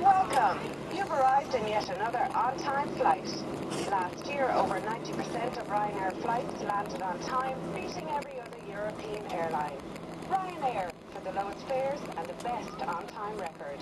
Welcome. You've arrived in yet another on-time flight. Last year, over 90% of Ryanair flights landed on time, beating every other European airline. Ryanair, for the lowest fares and the best on-time record.